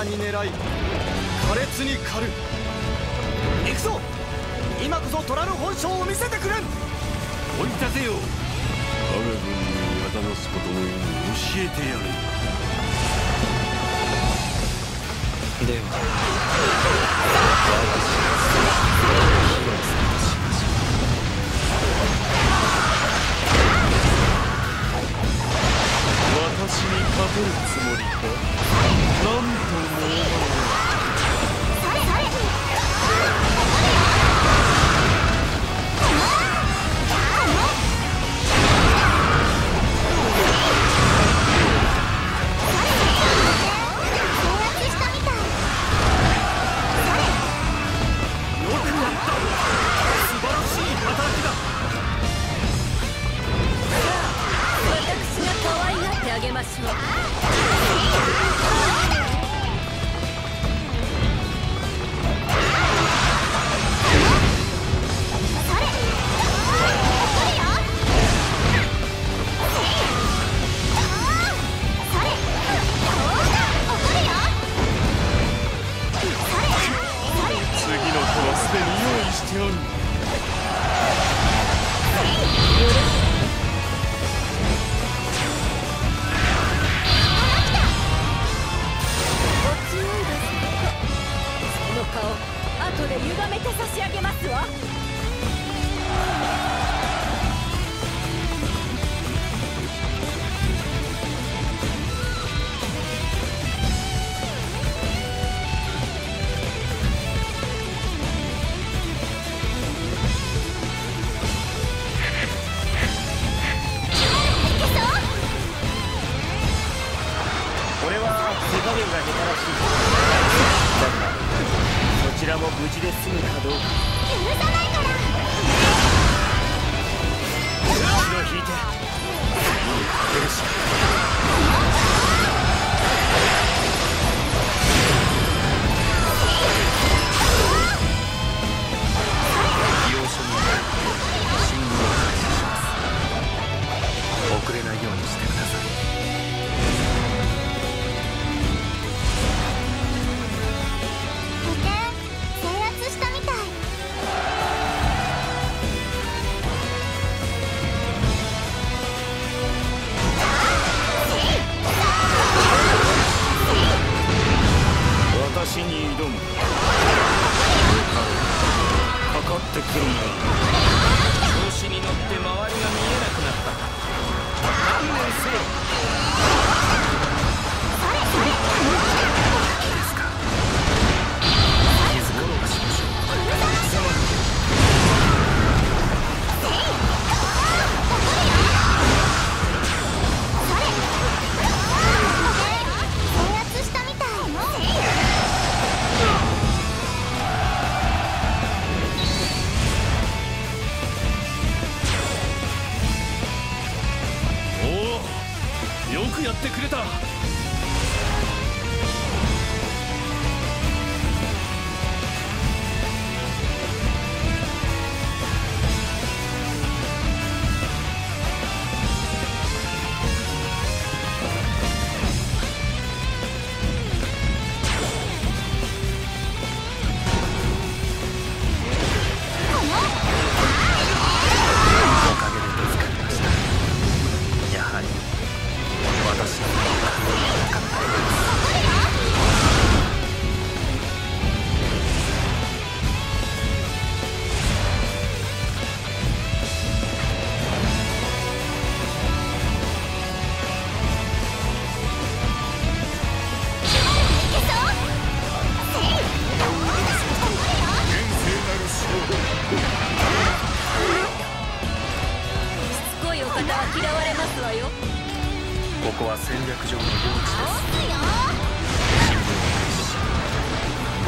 直に狙い苛烈に狩る。行くぞ!今こそ虎の本性を見せてくれん!追い立てよ我が軍に仇なすことの意味教えてやれ。では私に勝てるつもりかなんとも用意しておる。加減が下手らしい。だからそちらも無事で済むかどうか。許さないから。後ろ引いて。フェルしア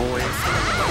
防衛する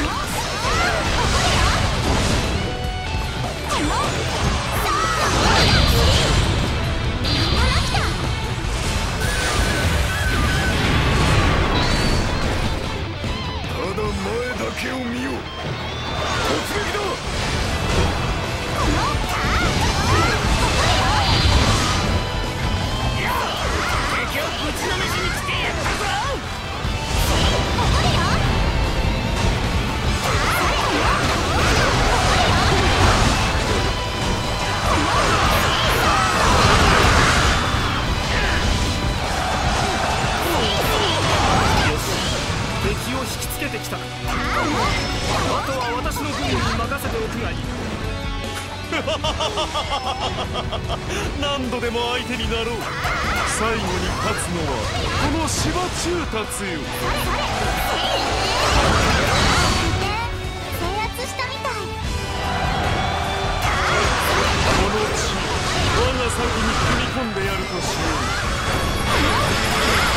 の相手になろう。最後に勝つのはこの芝中達よ。制圧したみたいこの地我が先に組み込んでやるとしよう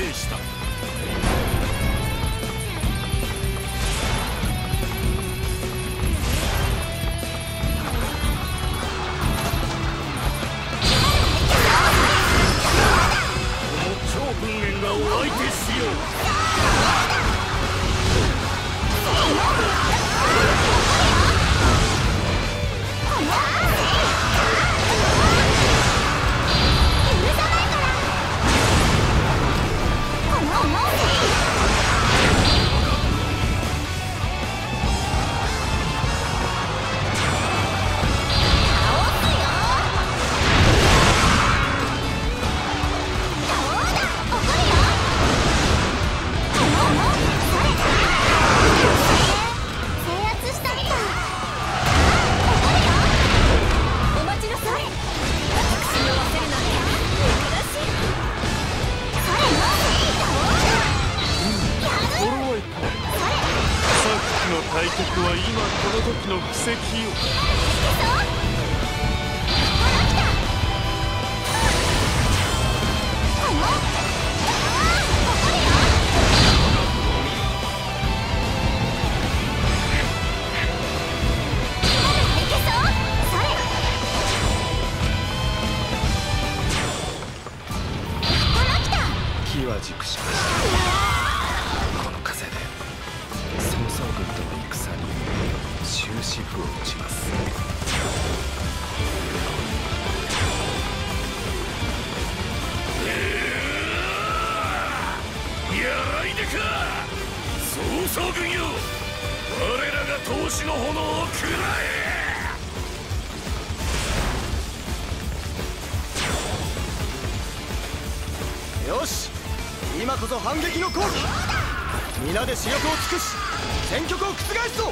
制した。時の奇跡よやらいでか曹操軍よ我らが闘志の炎を食らえよし今こそ反撃の好機皆で死力を尽くし戦局を覆すぞ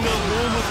が葬っ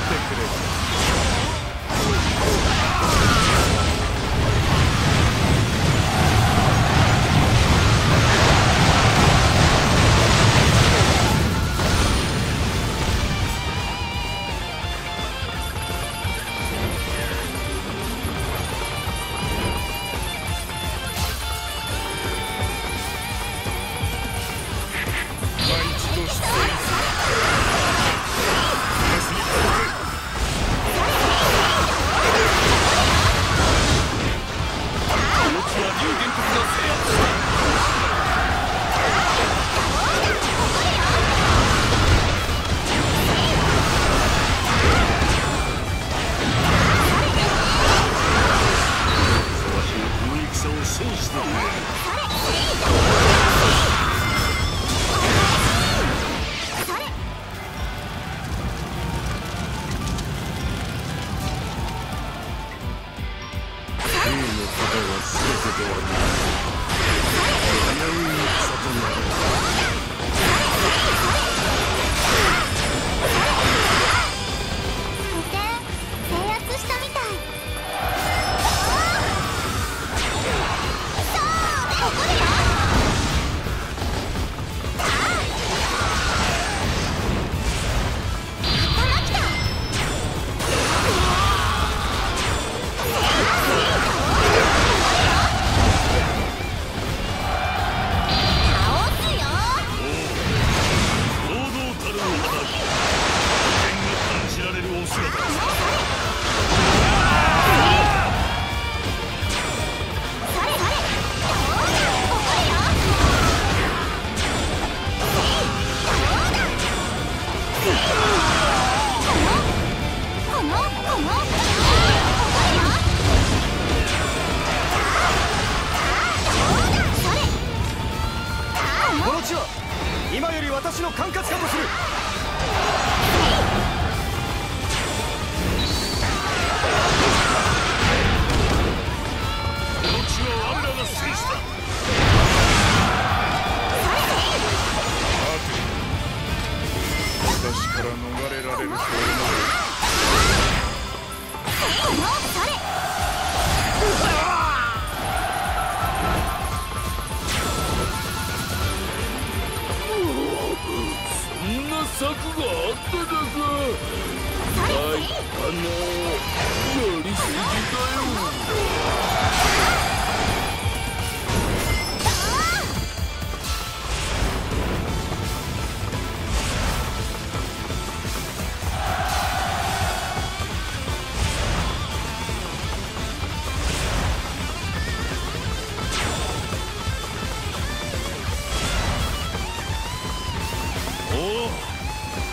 やりすぎだ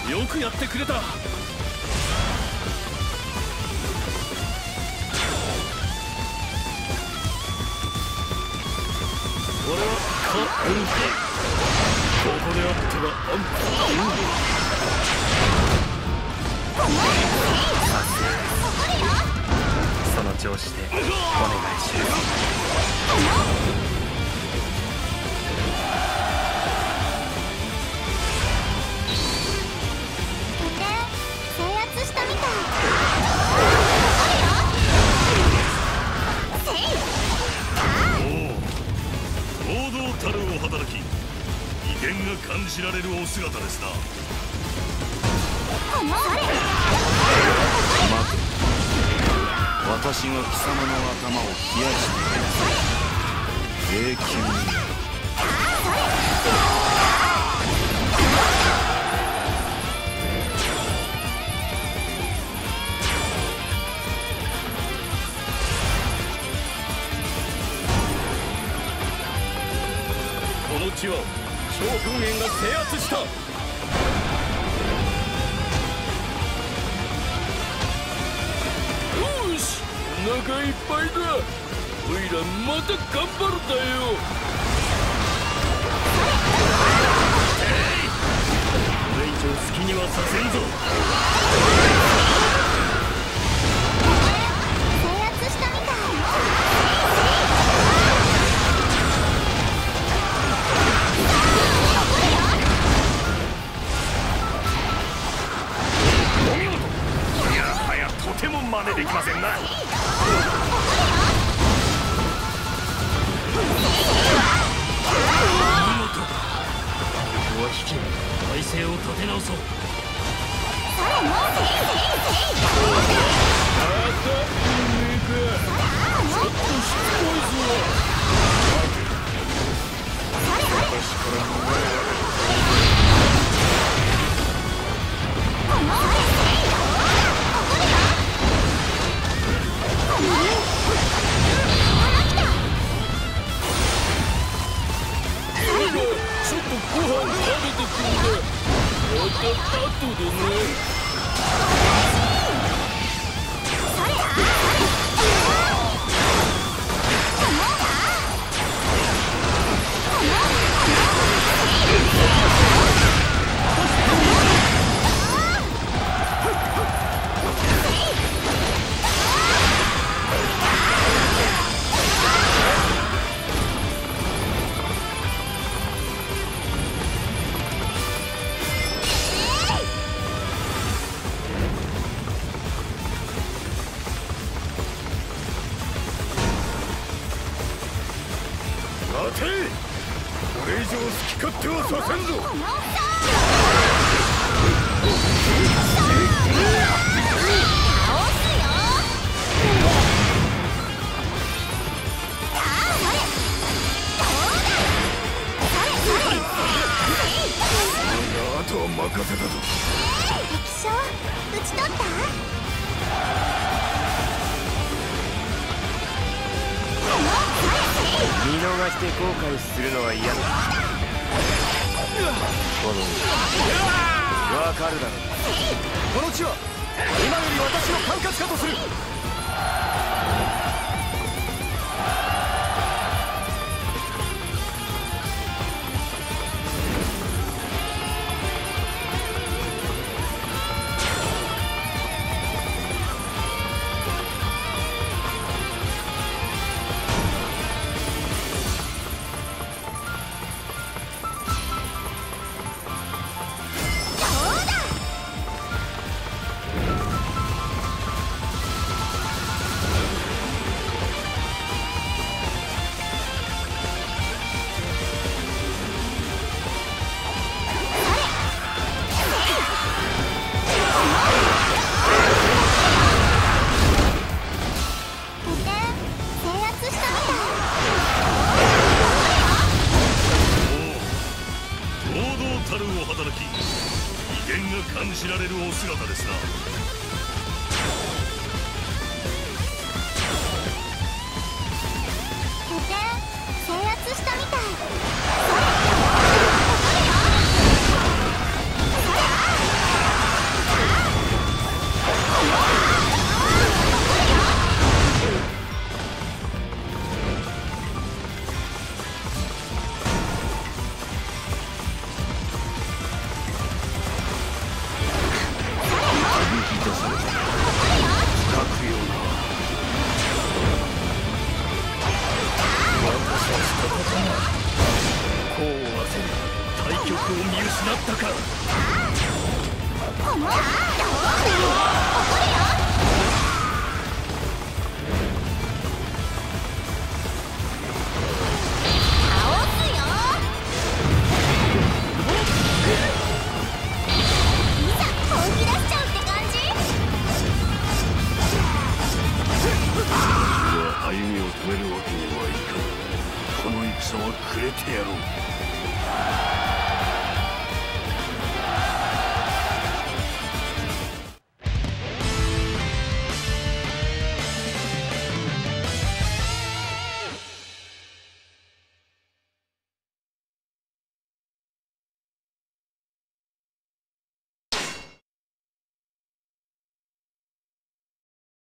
よよくやってくれた。ここであっては安その調子でお願いします制圧したみたいたるお働き威厳が感じられるお姿ですな。私が貴様の頭を冷やして永久に地は将軍軍が制圧した。よしお腹いっぱいだ。おいらまた頑張るだよ。これ以上好きにはさせんぞとても真似できませんな。見事だここは引き体勢を立て直そう。これ以上好き勝手はさせんぞ。あとは任せたぞ。敵将？討ち取った？見逃して後悔するのは嫌だ。このわかるだろう。この地は今より私の管轄下とする。